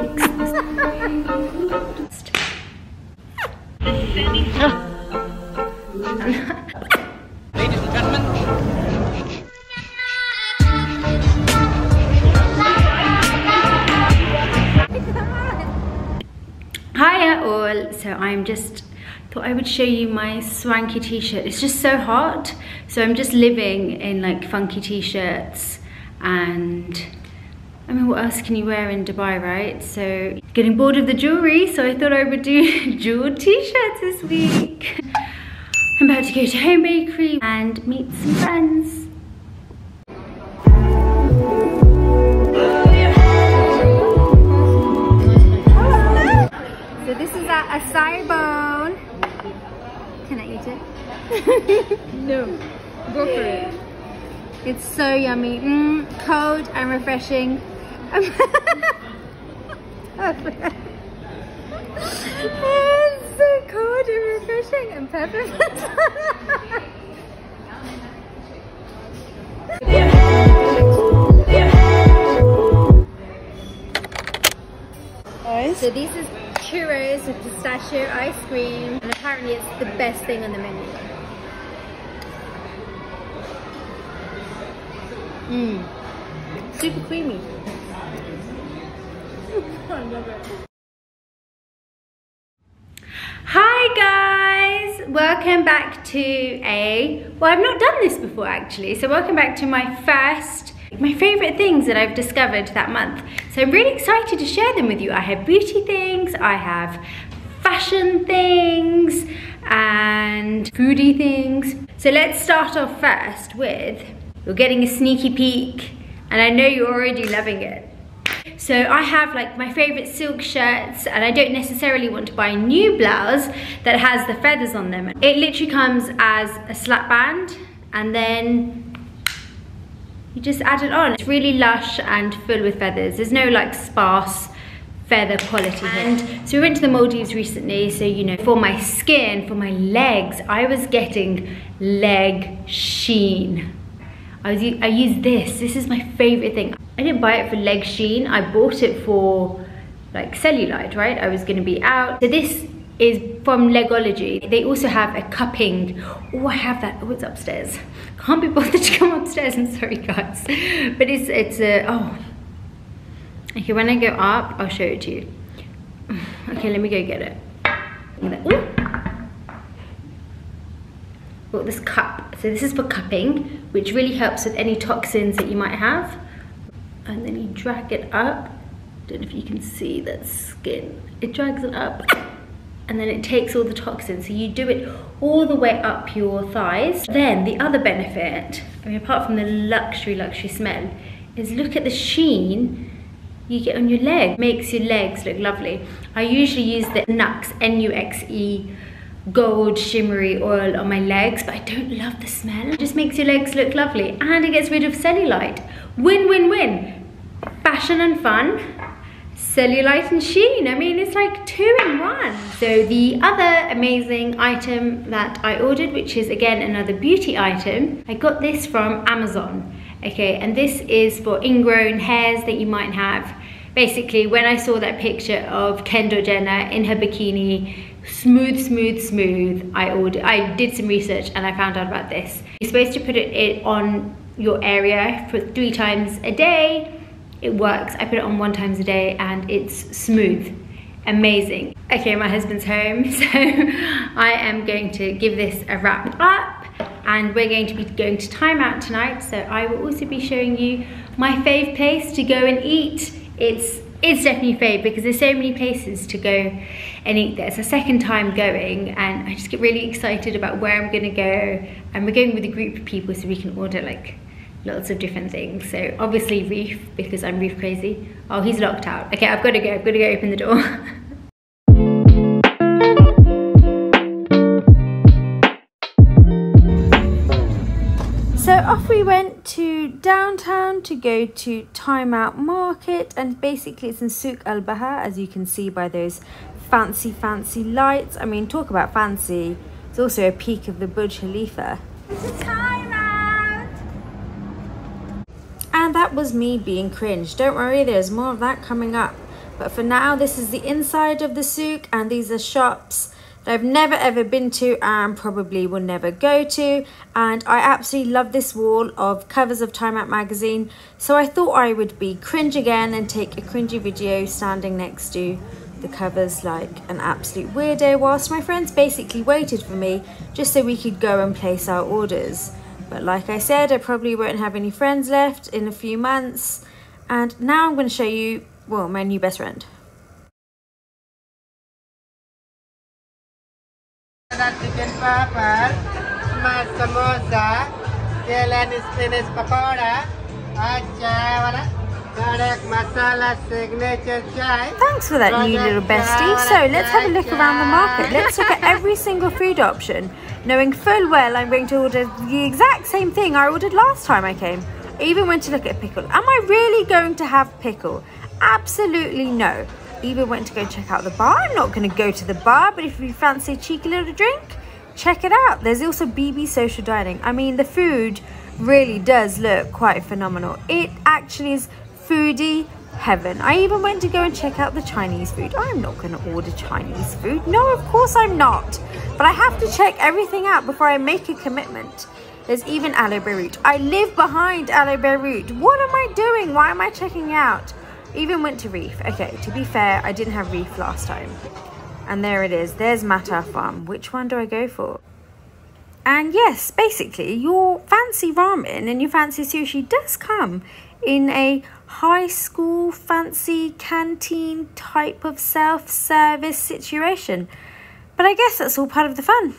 Ladies and gentlemen, Hiya all, so I'm just thought I would show you my swanky t-shirt. It's just so hot, so I'm just living in like funky t-shirts and I mean what else can you wear in Dubai, right? So getting bored of the jewelry, so I thought I would do jeweled t-shirts this week. I'm about to go to Home Bakery and meet some friends. So this is a acai bone. Can I eat it? no. Go for it. It's so yummy. Mm, cold and refreshing. It's so cold and refreshing and peppermint. So this is churros with pistachio ice cream and apparently it's the best thing on the menu. Mmm. Super creamy. I love it. Hi guys! Welcome back to a, well I've not done this before actually, so welcome back to my first, my favourite things that I've discovered that month. So I'm really excited to share them with you. I have beauty things, I have fashion things, and foodie things. So let's start off first with, you're getting a sneaky peek, and I know you're already loving it. So I have like my favorite silk shirts and I don't necessarily want to buy a new blouse that has the feathers on them. It literally comes as a slap band and then you just add it on. It's really lush and full with feathers. There's no like sparse feather quality and so we went to the Maldives recently so you know for my skin for my legs I was getting leg sheen I, was, I use this this is my favorite thing I didn't buy it for leg sheen. I bought it for like cellulite, right? I was gonna be out. So this is from Legology. They also have a cupping. Oh, I have that. Oh, it's upstairs. Can't be bothered to come upstairs. I'm sorry, guys. But it's, it's a, oh. Okay, when I go up, I'll show it to you. Okay, let me go get it. Got this cup. So this is for cupping, which really helps with any toxins that you might have and then you drag it up. Don't know if you can see that skin. It drags it up and then it takes all the toxins. So you do it all the way up your thighs. Then the other benefit I mean apart from the luxury luxury smell is look at the sheen you get on your leg. Makes your legs look lovely. I usually use the Nuxe N-U-X-E gold shimmery oil on my legs but I don't love the smell. It just makes your legs look lovely and it gets rid of cellulite. Win win win fashion and fun, cellulite and sheen. I mean, it's like two in one. So the other amazing item that I ordered, which is again another beauty item, I got this from Amazon. Okay, and this is for ingrown hairs that you might have. Basically, when I saw that picture of Kendall Jenner in her bikini, smooth, smooth, smooth, I ordered, I did some research and I found out about this. You're supposed to put it on your area for three times a day it works. I put it on one times a day and it's smooth. Amazing. Okay, my husband's home, so I am going to give this a wrap up and we're going to be going to Time Out tonight, so I will also be showing you my fave place to go and eat. It's it's definitely fave because there's so many places to go and eat there. It's a second time going and I just get really excited about where I'm gonna go and we're going with a group of people so we can order like lots of different things. So obviously Reif, because I'm Reif crazy. Oh, he's locked out. Okay, I've got to go, I've got to go open the door. So off we went to downtown to go to Time Out Market and basically it's in Souk Al Bahar as you can see by those fancy fancy lights. I mean talk about fancy. It's also a peak of the Burj Khalifa. And that was me being cringe. Don't worry, there's more of that coming up. But for now, this is the inside of the souk and these are shops that I've never ever been to and probably will never go to. And I absolutely love this wall of covers of Time Out magazine. So I thought I would be cringe again and take a cringy video standing next to the covers like an absolute weirdo whilst my friends basically waited for me just so we could go and place our orders. But like I said, I probably won't have any friends left in a few months. And now I'm going to show you, well, my new best friend. samosa, Thanks for that new little bestie. So let's have a look around the market. Let's look at every single food option, knowing full well I'm going to order the exact same thing I ordered last time I came. I even went to look at pickle. Am I really going to have pickle? Absolutely no. Even went to go check out the bar. I'm not going to go to the bar, but if you fancy a cheeky little drink, check it out. There's also BB Social Dining. I mean, the food really does look quite phenomenal. It actually is foodie heaven. I even went to go and check out the Chinese food. I'm not going to order Chinese food. No, of course I'm not. But I have to check everything out before I make a commitment. There's even Allo Beirut. I live behind Allo Beirut. What am I doing? Why am I checking out? Even went to Reif. Okay, to be fair, I didn't have Reif last time. And there it is. There's Mattar Farm. Which one do I go for? And yes, basically, your fancy ramen and your fancy sushi does come in a high school fancy canteen type of self-service situation. But I guess that's all part of the fun.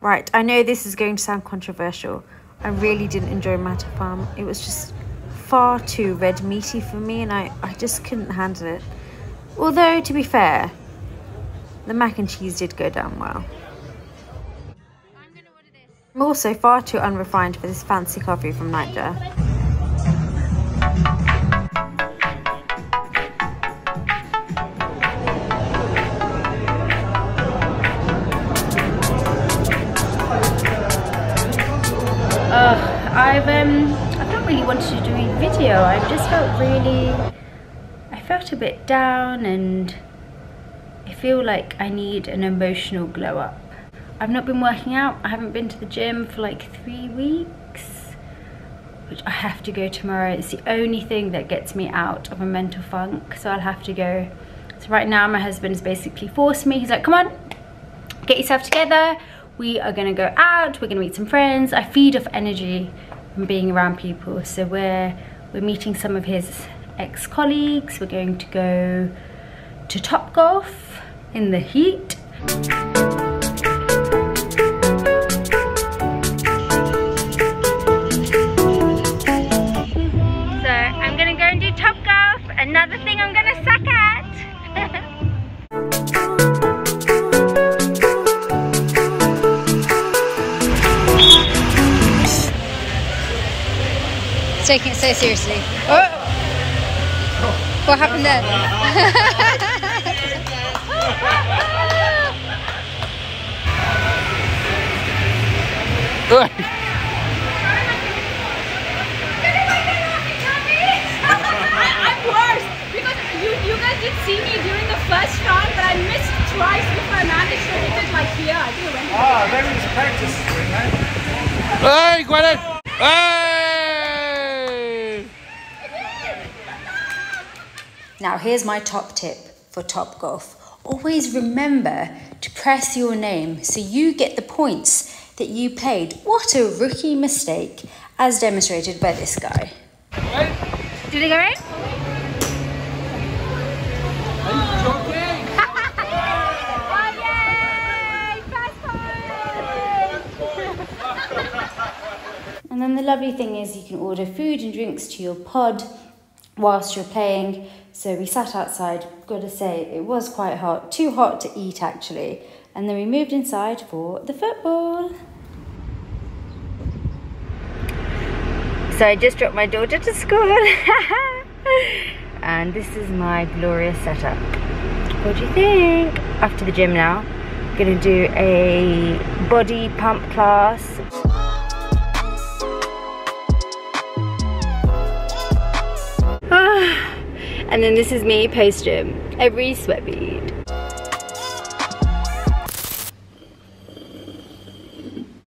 Right, I know this is going to sound controversial. I really didn't enjoy Mattar Farm. It was just far too red meaty for me and I, I just couldn't handle it. Although, to be fair, the mac and cheese did go down well. I'm also far too unrefined for this fancy coffee from Nightjar. Uh, I've not really wanted to do a video. I've just felt really, I felt a bit down and I feel like I need an emotional glow up. I've not been working out. I haven't been to the gym for like three weeks, which I have to go tomorrow. It's the only thing that gets me out of a mental funk, so I'll have to go. So right now my husband's basically forced me. He's like, come on, get yourself together. We are gonna go out, we're gonna meet some friends. I feed off energy and being around people. So we're, we're meeting some of his ex-colleagues. We're going to go to Top Golf in the heat. So I'm gonna go and do Top Golf. Another thing I'm gonna suck at. Taking it so seriously. Oh. What happened there? I'm worse because you guys did see me during the first round, but I missed twice before I managed to hit it like here. I think it went. Ah, maybe it's practice. Hey, Gwyneth! Hey! Now here's my top tip for Top Golf. Always remember to press your name so you get the points that you played. What a rookie mistake, as demonstrated by this guy. Did it go in? And then the lovely thing is you can order food and drinks to your pod whilst you're playing. So we sat outside, gotta say, it was quite hot, too hot to eat actually. And then we moved inside for the football. So I just dropped my daughter to school. and this is my glorious setup. What do you think? After the gym now, I'm gonna do a body pump class. And then this is me post gym, every sweat bead.